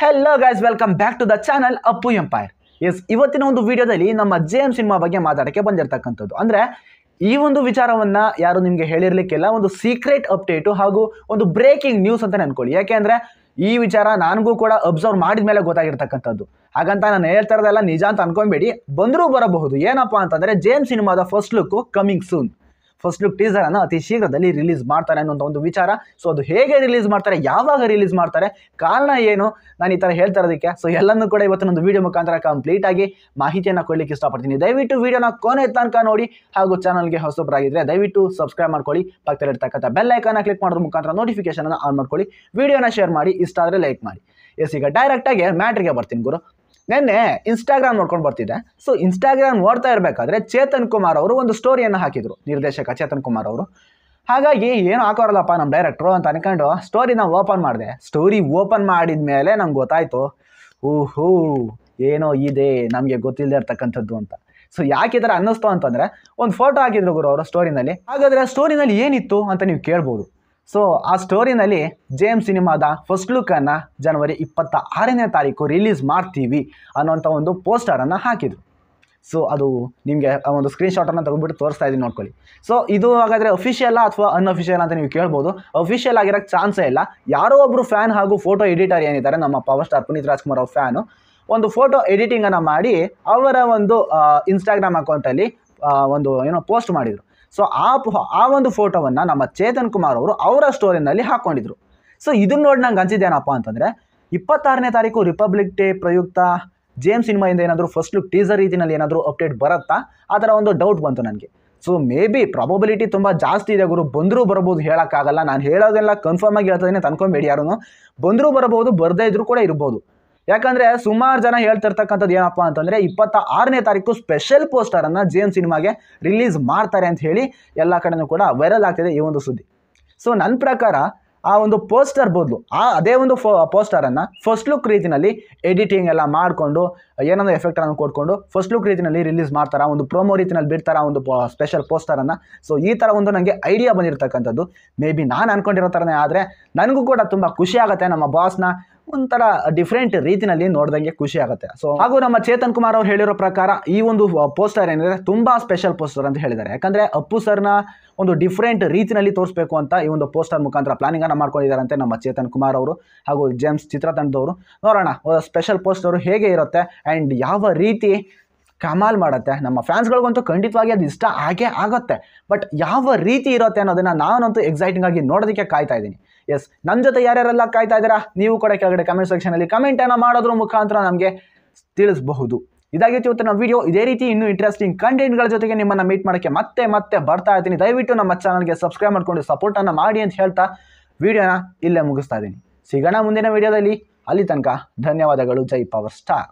Hello guys welcome back to the channel Appu empire S ಇವತ್ತಿನ ಒಂದು ವಿಡಿಯೋದಲ್ಲಿ ನಮ್ಮ ಜೆ ಎಂ ಸಿನಿಮಾ ಬಗ್ಗೆ ಮಾತಾಡೋಕ್ಕೆ ಬಂದಿರತಕ್ಕಂಥದ್ದು. ಅಂದರೆ ಈ ಒಂದು ವಿಚಾರವನ್ನ ಯಾರು ನಿಮಗೆ ಹೇಳಿರ್ಲಿಕ್ಕಿಲ್ಲ, ಒಂದು ಸೀಕ್ರೆಟ್ ಅಪ್ಡೇಟು ಹಾಗೂ ಒಂದು ಬ್ರೇಕಿಂಗ್ ನ್ಯೂಸ್ ಅಂತ ಅನ್ಕೊಳ್ಳಿ ಯಾಕೆಂದ್ರೆ ಈ ವಿಚಾರ ನನಗೂ ಕೂಡ ಅಬ್ಸರ್ವ್ ಮಾಡಿದ ಮೇಲೆ ಗೊತ್ತಾಗಿರ್ತಕ್ಕಂಥದ್ದು. ಹಾಗಂತ ನಾನು ಹೇಳ್ತಾ ಇರೋದೆಲ್ಲ ನಿಜ ಅಂತ ಅನ್ಕೊಂಬೇಡಿ ಬಂದರೂ ಬರಬಹುದು. ಏನಪ್ಪಾ ಅಂತಂದ್ರೆ ಜೇಮ್ ಸಿನಿಮಾದ first look coming soon first look teaser ಅನ್ನು ಅತಿ ಶೀಘ್ರದಲ್ಲಿ ರಿಲೀಸ್ ಮಾಡ್ತಾರೆ ಅನ್ನೋ ಒಂದು ವಿಚಾರ. ಸೊ ಅದು ಹೇಗೆ ರಿಲೀಸ್ ಮಾಡ್ತಾರೆ, ಯಾವಾಗ ರಿಲೀಸ್ ಮಾಡ್ತಾರೆ, ಕಾರಣ ಏನು? ನಾನು ಈ ಥರ ಹೇಳ್ತಾ ಇರೋದಕ್ಕೆ. ಸೊ ಎಲ್ಲನೂ ಕೂಡ ಇವತ್ತಿನ ಒಂದು ವಿಡಿಯೋ ಮುಖಾಂತರ ಕಂಪ್ಲೀಟ್ ಆಗಿ ಮಾಹಿತಿಯನ್ನು ಕೊಡ್ಲಿಕ್ಕೆ ಇಷ್ಟಪಡ್ತೀನಿ. ದಯವಿಟ್ಟು ವಿಡಿಯೋನ ಕೊನೆ ತನಕ ನೋಡಿ ಹಾಗೂ ಚಾನಲ್ಗೆ ಹೊಸೊಬ್ಬರಾಗಿದ್ದರೆ ದಯವಿಟ್ಟು ಸಬ್ಸ್ಕ್ರೈಬ್ ಮಾಡ್ಕೊಳ್ಳಿ. ಪಕ್ಕದಲ್ಲಿರ್ತಕ್ಕಂಥ ಬೆಲ್ ಐಕಾನ ಕ್ಲಿಕ್ ಮಾಡೋದ್ರ ಮುಖಾಂತರ ನೋಟಿಫಿಕೇಶನ್ ಅನ್ನು ಆನ್ ಮಾಡ್ಕೊಳ್ಳಿ. ವಿಡಿಯೋನ ಶೇರ್ ಮಾಡಿ, ಇಷ್ಟ ಆದರೆ ಲೈಕ್ ಮಾಡಿ. ಎಸ್ ಈಗ ಡೈರೆಕ್ಟಾಗಿ ಮ್ಯಾಟ್ರಿಗೆ ಬರ್ತೀನಿ ಗುರು. ನಿನ್ನೆ ಇನ್ಸ್ಟಾಗ್ರಾಮ್ ನೋಡ್ಕೊಂಡು ಬರ್ತಿದ್ದೆ. ಸೊ ಇನ್ಸ್ಟಾಗ್ರಾಮ್ ನೋಡ್ತಾ ಇರಬೇಕಾದ್ರೆ ಚೇತನ್ ಕುಮಾರ್ ಅವರು ಒಂದು ಸ್ಟೋರಿಯನ್ನು ಹಾಕಿದ್ರು. ನಿರ್ದೇಶಕ ಚೇತನ್ ಕುಮಾರ್ ಅವರು. ಹಾಗಾಗಿ ಏನು ಹಾಕೋರಲ್ಲಪ್ಪ ನಮ್ಮ ಡೈರೆಕ್ಟ್ರು ಅಂತ ಅನ್ಕೊಂಡು ಸ್ಟೋರಿನ ಓಪನ್ ಮಾಡಿದೆ. ಸ್ಟೋರಿ ಓಪನ್ ಮಾಡಿದ ಮೇಲೆ ನಂಗೆ ಗೊತ್ತಾಯ್ತು. ಹೂ ಏನೋ ಇದೆ ನಮಗೆ ಗೊತ್ತಿಲ್ಲದೆ ಇರ್ತಕ್ಕಂಥದ್ದು ಅಂತ. ಸೊ ಯಾಕೆ ಥರ ಅನ್ನಿಸ್ತು ಅಂತಂದರೆ, ಒಂದು ಫೋಟೋ ಹಾಕಿದ್ರು ಗುರು ಅವರ ಸ್ಟೋರಿನಲ್ಲಿ ಹಾಗಾದರೆ ಸ್ಟೋರಿನಲ್ಲಿ ಏನಿತ್ತು ಅಂತ ನೀವು ಕೇಳ್ಬೋದು. ಸೊ ಆ ಸ್ಟೋರಿನಲ್ಲಿ ಜೇಮ್ ಸಿನಿಮಾದ ಫಸ್ಟ್ ಲುಕನ್ನು ಜನವರಿ ಇಪ್ಪತ್ತ ಆರನೇ ತಾರೀಕು ರಿಲೀಸ್ ಮಾಡ್ತೀವಿ ಅನ್ನೋಂಥ ಒಂದು ಪೋಸ್ಟರನ್ನು ಹಾಕಿದರು. ಸೊ ಅದು ನಿಮಗೆ ಆ ಒಂದು ಸ್ಕ್ರೀನ್ಶಾಟನ್ನು ತೆಗೆದುಬಿಟ್ಟು ತೋರಿಸ್ತಾ ಇದ್ದೀನಿ ನೋಡ್ಕೊಳ್ಳಿ. ಸೊ ಇದು ಹಾಗಾದರೆ ಅಫಿಷಿಯಲ್ಲ ಅಥವಾ ಅನ್ಅಫಿಷಿಯಲ್ ಅಂತ ನೀವು ಕೇಳ್ಬೋದು. ಅಫಿಷಿಯಲ್ ಆಗಿರೋಕ್ಕೆ ಚಾನ್ಸೇ ಇಲ್ಲ. ಯಾರೋ ಒಬ್ಬರು ಫ್ಯಾನ್ ಹಾಗೂ ಫೋಟೋ ಎಡಿಟರ್ ಏನಿದ್ದಾರೆ, ನಮ್ಮ ಪವರ್ ಸ್ಟಾರ್ ಪುನೀತ್ ರಾಜ್ಕುಮಾರ್ ಅವ್ರ ಫ್ಯಾನು ಒಂದು ಫೋಟೋ ಎಡಿಟಿಂಗನ್ನು ಮಾಡಿ ಅವರ ಒಂದು ಇನ್ಸ್ಟಾಗ್ರಾಮ್ ಅಕೌಂಟಲ್ಲಿ ಒಂದು ಏನೋ ಪೋಸ್ಟ್ ಮಾಡಿದರು. ಸೊ ಆ ಆ ಒಂದು ಫೋಟೋವನ್ನು ನಮ್ಮ ಚೇತನ್ ಕುಮಾರ್ ಅವರು ಅವರ ಸ್ಟೋರಿನಲ್ಲಿ ಹಾಕ್ಕೊಂಡಿದ್ರು ಸೊ ಇದನ್ನ ನೋಡಿ ನಂಗೆ ಅನ್ಸಿದ್ದೇನಪ್ಪ ಅಂತಂದರೆ, ಇಪ್ಪತ್ತಾರನೇ ತಾರೀಕು ರಿಪಬ್ಲಿಕ್ ಡೇ ಪ್ರಯುಕ್ತ ಜೇಮ್ ಸಿನಿಮಾಯಿಂದ ಏನಾದರೂ ಫಸ್ಟ್ ಲುಕ್ ಟೀಸರ್ ರೀತಿಯಲ್ಲಿ ಏನಾದರೂ ಅಪ್ಡೇಟ್ ಬರುತ್ತಾ? ಆ ಥರ ಒಂದು ಡೌಟ್ ಬಂತು ನನಗೆ. ಸೊ ಮೇ ಬಿ ಪ್ರಾಬಬಿಲಿಟಿ ತುಂಬ ಜಾಸ್ತಿ ಇದೆ ಗುರು. ಬಂದರೂ ಬರ್ಬೋದು ಹೇಳೋಕ್ಕಾಗಲ್ಲ. ನಾನು ಹೇಳೋದೆಲ್ಲ ಕನ್ಫರ್ಮ್ ಆಗಿ ಹೇಳ್ತಾ ಇದ್ದೀನಿ ತಂದ್ಕೊಂಬೇಡಿ ಯಾರೂ ಬಂದರೂ ಬರಬಹುದು, ಬರದೇ ಇದ್ರೂ ಕೂಡ ಇರ್ಬೋದು. ಯಾಕಂದ್ರೆ ಸುಮಾರು ಜನ ಹೇಳ್ತಿರ್ತಕ್ಕಂಥದ್ದು ಏನಪ್ಪ ಅಂತಂದ್ರೆ ಇಪ್ಪತ್ತ ಆರನೇ ತಾರೀಕು ಸ್ಪೆಷಲ್ ಪೋಸ್ಟರ್ ಅನ್ನ ಜೇಮ್ ಸಿನಿಮಾಗೆ ರಿಲೀಸ್ ಮಾಡ್ತಾರೆ ಅಂತ ಹೇಳಿ ಎಲ್ಲ ಕಡೆನೂ ಕೂಡ ವೈರಲ್ ಆಗ್ತಿದೆ ಈ ಒಂದು ಸುದ್ದಿ. ಸೊ ನನ್ನ ಪ್ರಕಾರ ಆ ಒಂದು ಪೋಸ್ಟರ್ ಬದಲು, ಆ ಅದೇ ಒಂದು ಫೋ ಪೋಸ್ಟರನ್ನು ಫಸ್ಟ್ ಲುಕ್ ರೀತಿನಲ್ಲಿ ಎಡಿಟಿಂಗ್ ಎಲ್ಲ ಮಾಡಿಕೊಂಡು ಏನೊಂದು ಎಫೆಕ್ಟನ್ನು ಕೊಟ್ಕೊಂಡು ಫಸ್ಟ್ ಲುಕ್ ರೀತಿನಲ್ಲಿ ರಿಲೀಸ್ ಮಾಡ್ತಾರ, ಒಂದು ಪ್ರೋಮೋ ರೀತಿನಲ್ಲಿ ಬಿಡ್ತಾರ ಒಂದು ಸ್ಪೆಷಲ್ ಪೋಸ್ಟರನ್ನು ಸೊ ಈ ಥರ ಒಂದು ನನಗೆ ಐಡಿಯಾ ಬಂದಿರತಕ್ಕಂಥದ್ದು. ಮೇ ಬಿ ನಾನು ಅನ್ಕೊಂಡಿರೋ ಥರನೇ ಆದರೆ, ನನಗೂ ಕೂಡ ತುಂಬ ಖುಷಿ ಆಗುತ್ತೆ ನಮ್ಮ ಬಾಸ್ನ ಒಂಥರ ಡಿಫ್ರೆಂಟ್ ರೀತಿನಲ್ಲಿ ನೋಡ್ದಂಗೆ ಖುಷಿ ಆಗುತ್ತೆ. ಸೊ ಹಾಗೂ ನಮ್ಮ ಚೇತನ್ ಕುಮಾರ್ ಅವ್ರು ಹೇಳಿರೋ ಪ್ರಕಾರ ಈ ಒಂದು ಪೋಸ್ಟರ್ ಏನಿದೆ, ತುಂಬಾ ಸ್ಪೆಷಲ್ ಪೋಸ್ಟರ್ ಅಂತ ಹೇಳಿದ್ದಾರೆ. ಯಾಕಂದ್ರೆ ಅಪ್ಪು ಸರ್ನ ಒಂದು ಡಿಫ್ರೆಂಟ್ ರೀತಿನಲ್ಲಿ ತೋರಿಸಬೇಕು ಅಂತ ಈ ಒಂದು ಪೋಸ್ಟರ್ ಮುಖಾಂತರ ಪ್ಲಾನಿಂಗ್ ಅನ್ನ ಮಾಡ್ಕೊಂಡಿದ್ದಾರಂತೆ ನಮ್ಮ ಚೇತನ್ ಕುಮಾರ್ ಅವರು ಹಾಗೂ ಜೇಮ್ಸ್ ಚಿತ್ರತಂಡದವರು. ನೋಡೋಣ ಸ್ಪೆಷಲ್ ಪೋಸ್ಟರ್ ಹೇಗೆ ಇರುತ್ತೆ ಅಂಡ್ ಯಾವ ರೀತಿ ಕಮಾಲ್ ಮಾಡುತ್ತೆ. ನಮ್ಮ ಫ್ಯಾನ್ಸ್ಗಳಿಗಂತೂ ಖಂಡಿತವಾಗಿ ಅದು ಇಷ್ಟ ಆಗೇ ಆಗುತ್ತೆ. ಬಟ್ ಯಾವ ರೀತಿ ಇರುತ್ತೆ ಅನ್ನೋದನ್ನ ನಾನಂತೂ ಎಕ್ಸೈಟಿಂಗ್ ಆಗಿ ನೋಡೋದಕ್ಕೆ ಕಾಯ್ತಾ ಇದ್ದೀನಿ. ಎಸ್ ನನ್ನ ಜೊತೆ ಯಾರ್ಯಾರೆಲ್ಲ ಕಾಯ್ತಾ ಇದ್ದೀರಾ? ನೀವು ಕೂಡ ಕೆಳಗಡೆ ಕಮೆಂಟ್ ಸೆಕ್ಷನಲ್ಲಿ ಕಮೆಂಟನ್ನು ಮಾಡೋದ್ರ ಮುಖಾಂತರ ನಮಗೆ ತಿಳಿಸಬಹುದು. ಇದಾಗಿತ್ತು ಇವತ್ತಿನ ವಿಡಿಯೋ ಇದೇ ರೀತಿ ಇನ್ನೂ ಇಂಟ್ರೆಸ್ಟಿಂಗ್ ಕಂಟೆಂಟ್ಗಳ ಜೊತೆಗೆ ನಿಮ್ಮನ್ನು ಮೀಟ್ ಮಾಡೋಕ್ಕೆ ಮತ್ತೆ ಮತ್ತೆ ಬರ್ತಾ ಇದ್ದೀನಿ. ದಯವಿಟ್ಟು ನಮ್ಮ ಚಾನಲ್ಗೆ ಸಬ್ಸ್ಕ್ರೈಬ್ ಮಾಡ್ಕೊಂಡು ಸಪೋರ್ಟನ್ನು ಮಾಡಿ ಅಂತ ಹೇಳ್ತಾ ವಿಡಿಯೋನ ಇಲ್ಲೇ ಮುಗಿಸ್ತಾ ಇದ್ದೀನಿ. ಸಿಗೋಣ ಮುಂದಿನ ವಿಡಿಯೋದಲ್ಲಿ ಅಲ್ಲಿ ತನಕ ಧನ್ಯವಾದಗಳು. ಜೈ ಪವರ್ ಸ್ಟಾರ್